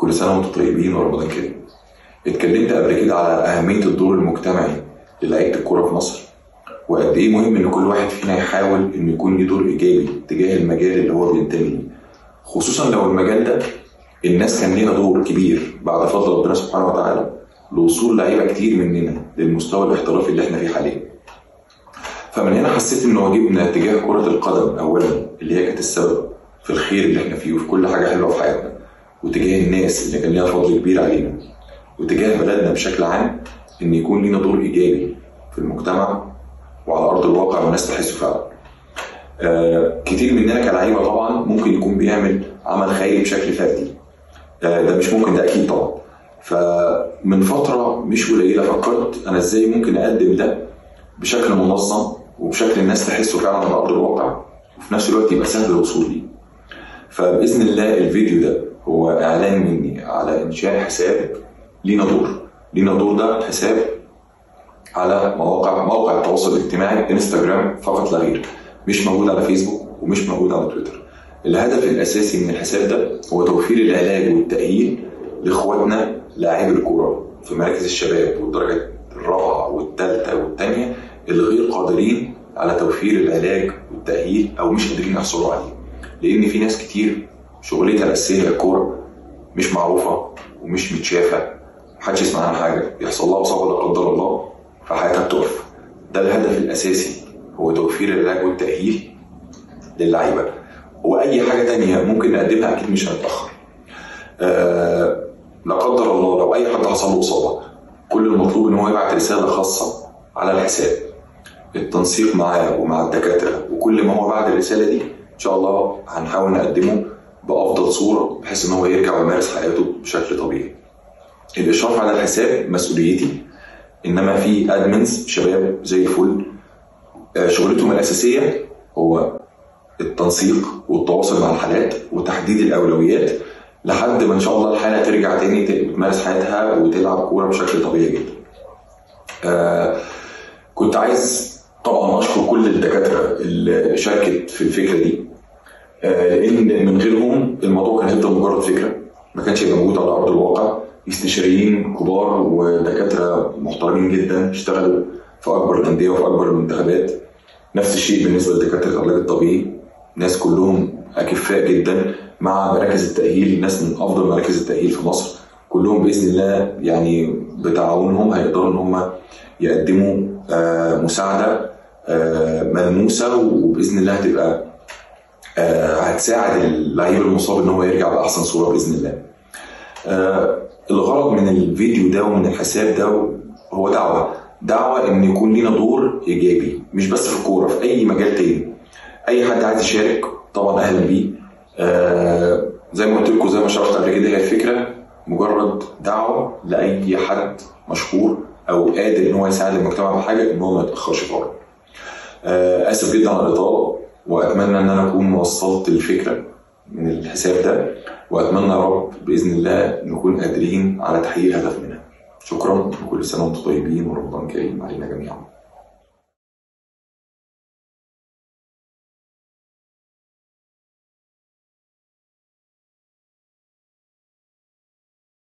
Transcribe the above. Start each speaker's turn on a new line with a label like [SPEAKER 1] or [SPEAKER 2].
[SPEAKER 1] كل سنة وأنتم طيبين ورمضان كريم. اتكلمت قبل كده على أهمية الدور المجتمعي للعيبة الكورة في مصر وقد إيه مهم إن كل واحد فينا يحاول إنه يكون ليه دور إيجابي تجاه المجال اللي هو بينتمي. خصوصا لو المجال ده الناس كان لينا دور كبير بعد فضل ربنا سبحانه وتعالى لوصول لعيبة كتير مننا للمستوى الاحترافي اللي إحنا فيه حاليا. فمن هنا حسيت ان واجبنا تجاه كرة القدم اولا اللي هي كانت السبب في الخير اللي إحنا فيه وفي كل حاجة حلوة في حياتنا وتجاه الناس اللي كان ليها فضل كبير علينا وتجاه بلدنا بشكل عام إن يكون لينا دور إيجابي في المجتمع وعلى أرض الواقع والناس تحسه فعلا. آه كتير مننا كلعيبة طبعا ممكن يكون بيعمل عمل خيري بشكل فردي. آه ده مش ممكن ده أكيد طبعا. فمن فترة مش قليلة فكرت أنا إزاي ممكن أقدم ده بشكل منظم وبشكل الناس تحسه فعلا على أرض الواقع وفي نفس الوقت يبقى سهل الوصول ليه. فبإذن الله الفيديو ده هو إعلان مني على إنشاء حساب لينا دور. لينا دور ده حساب على مواقع موقع التواصل الاجتماعي إنستجرام فقط لا غير. مش موجود على فيسبوك ومش موجود على تويتر. الهدف الأساسي من الحساب ده هو توفير العلاج والتاهيل لإخواتنا لاعبي الكورة في مراكز الشباب والدرجه الرابعة والثالثه والثانيه اللي غير قادرين على توفير العلاج والتاهيل أو مش قادرين يحصلوا عليه. لأن في ناس كتير شغلتها الأساسية الكورة مش معروفة ومش متشافة محدش يسمع عنها حاجة يحصل لها إصابة لا قدر الله فحياتها بتقف. ده الهدف الأساسي هو توفير العلاج والتأهيل للعيبة. وأي حاجة تانية ممكن نقدمها أكيد مش هنتأخر. أه لا قدر الله لو أي حد حصل له إصابة كل المطلوب إن هو يبعت رسالة خاصة على الحساب. التنسيق معاه ومع الدكاترة وكل ما هو بعد الرسالة دي إن شاء الله هنحاول نقدمه بأفضل صورة بحيث إن هو يرجع ويمارس حياته بشكل طبيعي. الإشراف على الحساب مسؤوليتي إنما في أدمنز شباب زي الفل شغلتهم الأساسية هو التنسيق والتواصل مع الحالات وتحديد الأولويات لحد ما إن شاء الله الحالة ترجع تاني تمارس حياتها وتلعب كورة بشكل طبيعي جدا. آه كنت عايز طبعا أشكر كل الدكاترة اللي شاركت في الفكرة دي آه لأن من غيرهم؟ الموضوع كان هيفضل مجرد فكرة. ما كانش هيبقى موجود على أرض الواقع. استشاريين كبار ودكاترة محترمين جدا اشتغلوا في أكبر الأندية وفي أكبر المنتخبات. نفس الشيء بالنسبة لدكاترة العلاج الطبيعي. ناس كلهم أكفاء جدا مع مراكز التأهيل. ناس من أفضل مراكز التأهيل في مصر. كلهم بإذن الله يعني بتعاونهم هيقدروا إن هم يقدموا آه مساعدة آه ملموسة وبإذن الله هتبقى هتساعد اللعيب المصاب إن هو يرجع بأحسن صورة بإذن الله. الغرض من الفيديو ده ومن الحساب ده هو دعوة. دعوة إن يكون لينا دور إيجابي مش بس في الكورة في أي مجال تاني. أي حد عايز يشارك طبعا أهلا بيه. آه زي ما قلت لكم زي ما شرحت قبل كده هي الفكرة. مجرد دعوة لأي حد مشهور أو قادر إن هو يساعد المجتمع بحاجة إن هو ما يتأخرش فورا آه آسف جدا على الإطالة. وأتمنى إن أنا أكون وصلت الفكرة من الحساب ده وأتمنى يا رب بإذن الله نكون قادرين على تحقيق هدفنا شكرا وكل سنة وأنتم طيبين ورمضان كريم علينا جميعا.